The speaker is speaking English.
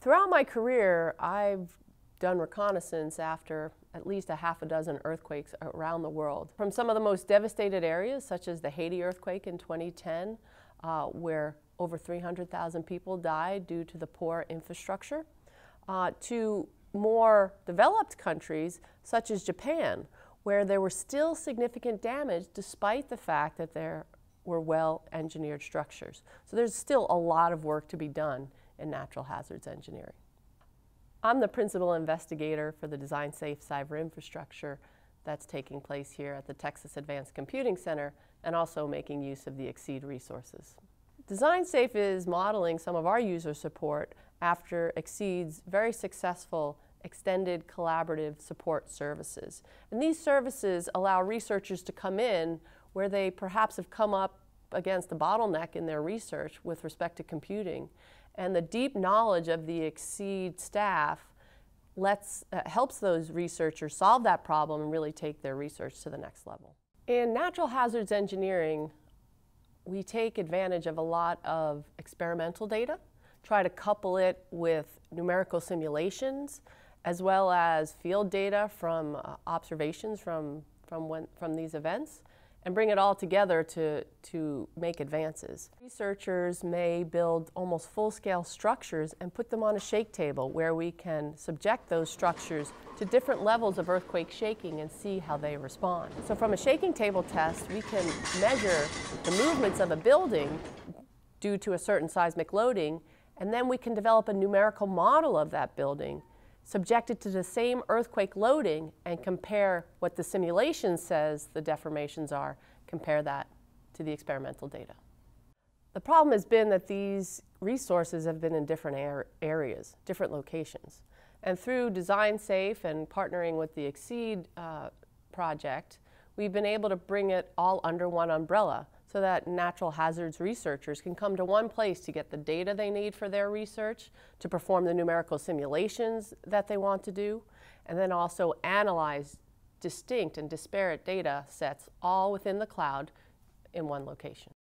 Throughout my career, I've done reconnaissance after at least a half a dozen earthquakes around the world. From some of the most devastated areas, such as the Haiti earthquake in 2010, uh, where over 300,000 people died due to the poor infrastructure, uh, to more developed countries, such as Japan, where there was still significant damage despite the fact that there were well engineered structures. So there's still a lot of work to be done in natural hazards engineering. I'm the principal investigator for the Design Safe Cyber Infrastructure that's taking place here at the Texas Advanced Computing Center and also making use of the XSEDE resources. Design Safe is modeling some of our user support after XSEDE's very successful extended collaborative support services. And these services allow researchers to come in where they perhaps have come up against a bottleneck in their research with respect to computing. And the deep knowledge of the XSEDE staff lets, uh, helps those researchers solve that problem and really take their research to the next level. In natural hazards engineering, we take advantage of a lot of experimental data, try to couple it with numerical simulations, as well as field data from uh, observations from, from, when, from these events, and bring it all together to, to make advances. Researchers may build almost full-scale structures and put them on a shake table where we can subject those structures to different levels of earthquake shaking and see how they respond. So from a shaking table test, we can measure the movements of a building due to a certain seismic loading, and then we can develop a numerical model of that building subjected to the same earthquake loading and compare what the simulation says the deformations are, compare that to the experimental data. The problem has been that these resources have been in different areas, different locations. And through Design Safe and partnering with the XSEDE uh, project, we've been able to bring it all under one umbrella so that natural hazards researchers can come to one place to get the data they need for their research, to perform the numerical simulations that they want to do, and then also analyze distinct and disparate data sets all within the cloud in one location.